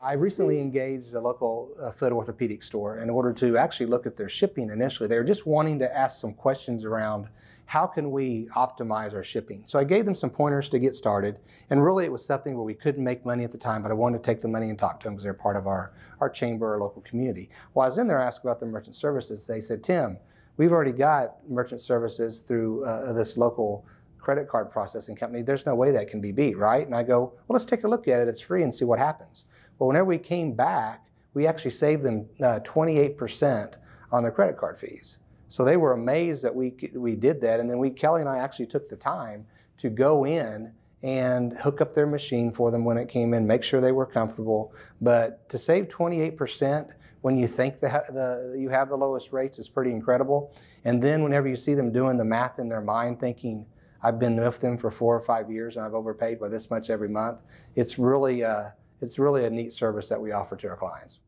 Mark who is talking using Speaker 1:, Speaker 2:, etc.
Speaker 1: I recently engaged a local uh, foot orthopedic store in order to actually look at their shipping initially. They were just wanting to ask some questions around how can we optimize our shipping. So I gave them some pointers to get started. And really it was something where we couldn't make money at the time, but I wanted to take the money and talk to them because they're part of our, our chamber, our local community. While I was in there I asked about the merchant services, they said, Tim, we've already got merchant services through uh, this local credit card processing company. There's no way that can be beat, right? And I go, well, let's take a look at it. It's free and see what happens. Well, whenever we came back, we actually saved them uh, 28% on their credit card fees. So they were amazed that we, we did that. And then we, Kelly and I actually took the time to go in and hook up their machine for them when it came in, make sure they were comfortable. But to save 28% when you think that the, you have the lowest rates is pretty incredible. And then whenever you see them doing the math in their mind, thinking, I've been with them for four or five years and I've overpaid by this much every month, it's really, uh, it's really a neat service that we offer to our clients.